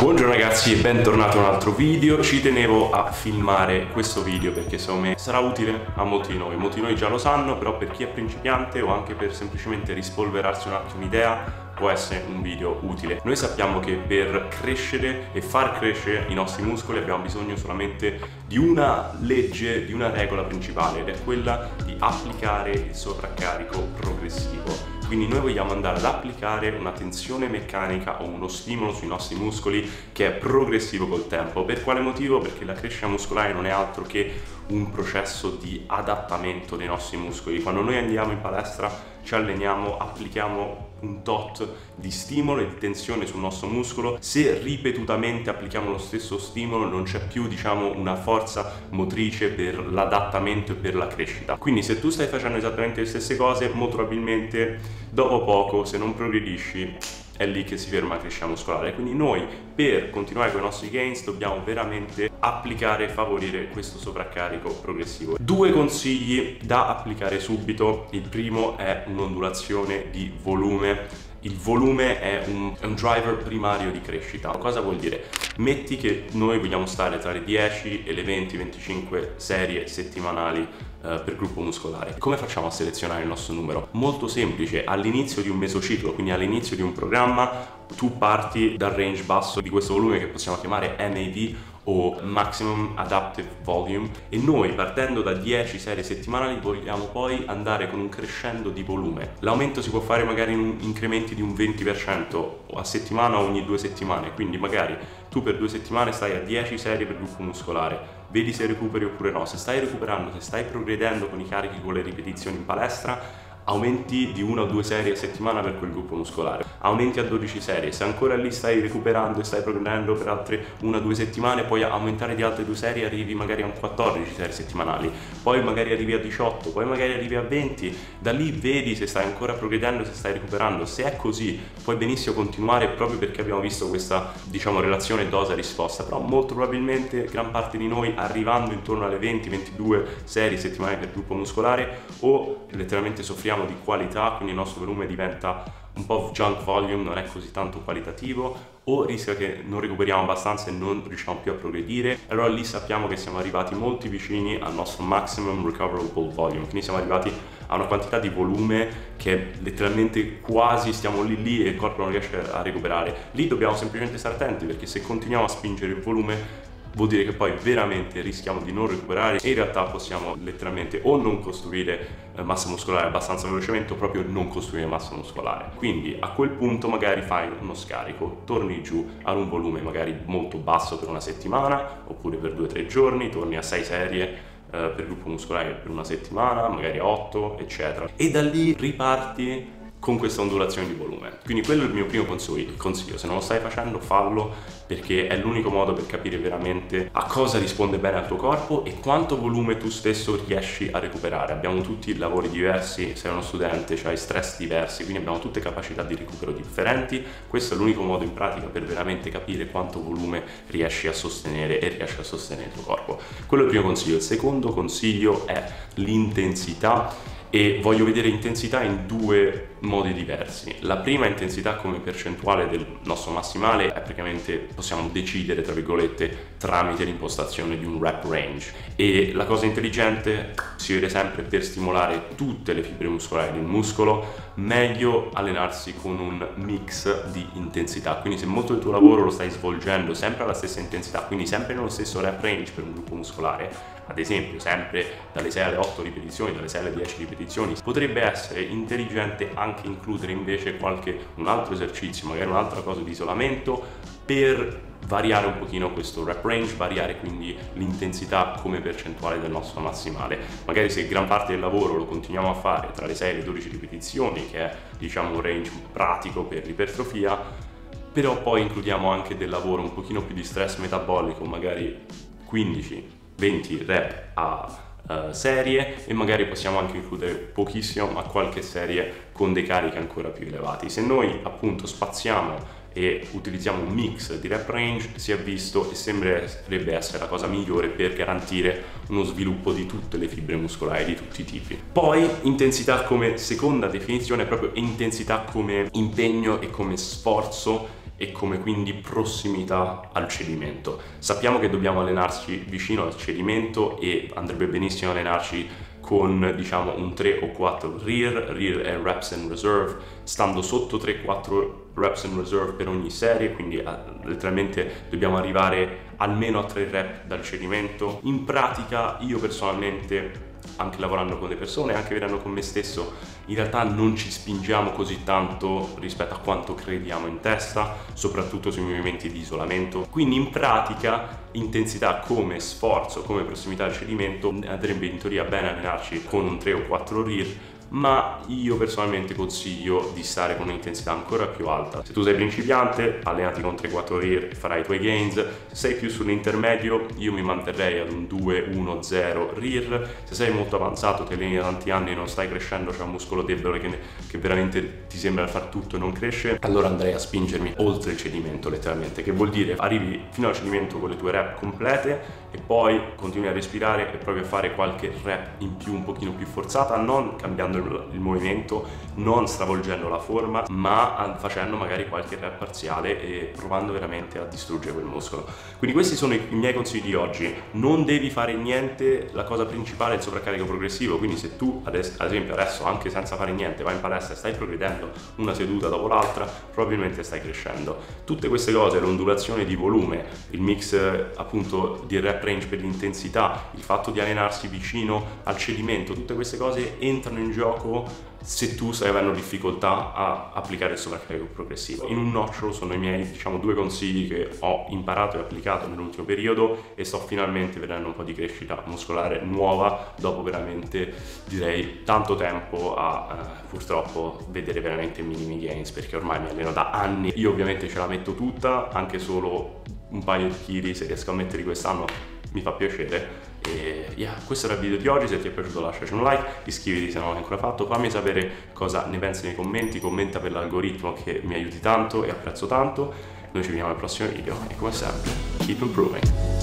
Buongiorno ragazzi e bentornati a un altro video Ci tenevo a filmare questo video perché secondo me sarà utile a molti di noi Molti di noi già lo sanno però per chi è principiante o anche per semplicemente rispolverarsi un attimo un'idea può essere un video utile. Noi sappiamo che per crescere e far crescere i nostri muscoli abbiamo bisogno solamente di una legge, di una regola principale ed è quella di applicare il sovraccarico progressivo. Quindi noi vogliamo andare ad applicare una tensione meccanica o uno stimolo sui nostri muscoli che è progressivo col tempo. Per quale motivo? Perché la crescita muscolare non è altro che un processo di adattamento dei nostri muscoli. Quando noi andiamo in palestra ci alleniamo, applichiamo un tot di stimolo e di tensione sul nostro muscolo. Se ripetutamente applichiamo lo stesso stimolo non c'è più diciamo una forza motrice per l'adattamento e per la crescita. Quindi se tu stai facendo esattamente le stesse cose molto probabilmente dopo poco se non progredisci è lì che si ferma la crescita muscolare. Quindi noi per continuare con i nostri gains dobbiamo veramente applicare e favorire questo sovraccarico progressivo. Due consigli da applicare subito. Il primo è un'ondulazione di volume il volume è un, è un, driver primario di crescita. Cosa vuol dire? Metti che noi vogliamo stare tra le 10 e le 20-25 serie settimanali eh, per gruppo muscolare. Come facciamo a selezionare il nostro numero? Molto semplice, all'inizio di un mesociclo, quindi all'inizio di un programma, tu parti dal range basso di questo volume che possiamo chiamare MAV o Maximum Adaptive Volume. E noi partendo da 10 serie settimanali vogliamo poi andare con un crescendo di volume. L'aumento si può fare magari in incrementi di un 20% a settimana ogni due settimane, quindi magari tu per due settimane stai a 10 serie per gruppo muscolare, vedi se recuperi oppure no, se stai recuperando, se stai progredendo con i carichi, con le ripetizioni in palestra, aumenti di una o due serie a settimana per quel gruppo muscolare, aumenti a 12 serie, se ancora lì stai recuperando e stai progredendo per altre una o due settimane, puoi aumentare di altre due serie, arrivi magari a un 14 serie settimanali, poi magari arrivi a 18, poi magari arrivi a 20, da lì vedi se stai ancora progredendo, se stai recuperando, se è così puoi benissimo continuare proprio perché abbiamo visto questa diciamo relazione dose-risposta, però molto probabilmente gran parte di noi arrivando intorno alle 20-22 serie settimanali per gruppo muscolare o letteralmente soffriamo parliamo di qualità, quindi il nostro volume diventa un po' junk volume, non è così tanto qualitativo, o rischia che non recuperiamo abbastanza e non riusciamo più a progredire, allora lì sappiamo che siamo arrivati molto vicini al nostro maximum recoverable volume, quindi siamo arrivati a una quantità di volume che letteralmente quasi stiamo lì lì e il corpo non riesce a recuperare. Lì dobbiamo semplicemente stare attenti perché se continuiamo a spingere il volume vuol dire che poi veramente rischiamo di non recuperare e in realtà possiamo letteralmente o non costruire eh, massa muscolare abbastanza velocemente o proprio non costruire massa muscolare. Quindi a quel punto magari fai uno scarico, torni giù ad un volume magari molto basso per una settimana oppure per 2-3 giorni, torni a 6 serie eh, per gruppo muscolare per una settimana, magari a 8, eccetera. E da lì riparti con questa ondulazione di volume. Quindi quello è il mio primo consiglio, se non lo stai facendo fallo perché è l'unico modo per capire veramente a cosa risponde bene al tuo corpo e quanto volume tu stesso riesci a recuperare. Abbiamo tutti lavori diversi, sei uno studente, hai stress diversi, quindi abbiamo tutte capacità di recupero differenti. Questo è l'unico modo in pratica per veramente capire quanto volume riesci a sostenere e riesci a sostenere il tuo corpo. Quello è il primo consiglio. Il secondo consiglio è l'intensità e voglio vedere intensità in due modi diversi. La prima intensità come percentuale del nostro massimale è praticamente possiamo decidere tra virgolette tramite l'impostazione di un rep range e la cosa intelligente si vede sempre per stimolare tutte le fibre muscolari del muscolo meglio allenarsi con un mix di intensità quindi se molto del tuo lavoro lo stai svolgendo sempre alla stessa intensità quindi sempre nello stesso rep range per un gruppo muscolare ad esempio sempre dalle 6 alle 8 ripetizioni, dalle 6 alle 10 ripetizioni, potrebbe essere intelligente anche includere invece qualche un altro esercizio, magari un'altra cosa di isolamento per variare un pochino questo rep range, variare quindi l'intensità come percentuale del nostro massimale. Magari se gran parte del lavoro lo continuiamo a fare tra le 6 e le 12 ripetizioni, che è diciamo un range pratico per l'ipertrofia, però poi includiamo anche del lavoro un pochino più di stress metabolico, magari 15 20 rep a uh, serie e magari possiamo anche includere pochissimo ma qualche serie con dei carichi ancora più elevati. Se noi appunto spaziamo e utilizziamo un mix di rep range si è visto e sembrerebbe essere la cosa migliore per garantire uno sviluppo di tutte le fibre muscolari di tutti i tipi. Poi intensità come seconda definizione proprio intensità come impegno e come sforzo e come quindi prossimità al cedimento. Sappiamo che dobbiamo allenarci vicino al cedimento e andrebbe benissimo allenarci con diciamo un 3 o 4 rear, rear è reps and reserve, stando sotto 3-4 reps and reserve per ogni serie, quindi uh, letteralmente dobbiamo arrivare almeno a 3 rep dal cedimento. In pratica io personalmente anche lavorando con le persone, anche vedendo con me stesso, in realtà non ci spingiamo così tanto rispetto a quanto crediamo in testa, soprattutto sui movimenti di isolamento. Quindi in pratica intensità come sforzo, come prossimità al cedimento, andrebbe in teoria bene allenarci con un 3 o 4 RIR ma io personalmente consiglio di stare con un'intensità ancora più alta. Se tu sei principiante, allenati con 3-4 rear e farai i tuoi gains. Se sei più sull'intermedio, io mi manterrei ad un 2-1-0 rear. Se sei molto avanzato, ti alleni da tanti anni e non stai crescendo, c'è un muscolo debole che, che veramente ti sembra far tutto e non cresce, allora andrei a spingermi oltre il cedimento letteralmente, che vuol dire arrivi fino al cedimento con le tue rep complete e poi continui a respirare e provi a fare qualche rep in più un pochino più forzata, non cambiando il, il movimento, non stravolgendo la forma, ma facendo magari qualche rep parziale e provando veramente a distruggere quel muscolo. Quindi questi sono i, i miei consigli di oggi. Non devi fare niente, la cosa principale è il sovraccarico progressivo, quindi se tu ad, ad esempio adesso anche senza fare niente vai in palestra e stai progredendo una seduta dopo l'altra, probabilmente stai crescendo. Tutte queste cose, l'ondulazione di volume, il mix appunto di rep range per l'intensità, il fatto di allenarsi vicino al cedimento, tutte queste cose entrano in gioco se tu stai avendo difficoltà a applicare il sovraccarico progressivo. In un nocciolo sono i miei diciamo due consigli che ho imparato e applicato nell'ultimo periodo e sto finalmente vedendo un po' di crescita muscolare nuova dopo veramente direi tanto tempo a eh, purtroppo vedere veramente minimi gains perché ormai mi alleno da anni. Io ovviamente ce la metto tutta, anche solo un paio di chili se riesco a metterli quest'anno mi fa piacere e yeah, questo era il video di oggi, se ti è piaciuto lasciaci un like, iscriviti se non l'hai ancora fatto, fammi sapere cosa ne pensi nei commenti, commenta per l'algoritmo che mi aiuti tanto e apprezzo tanto. Noi ci vediamo al prossimo video e come sempre, keep improving!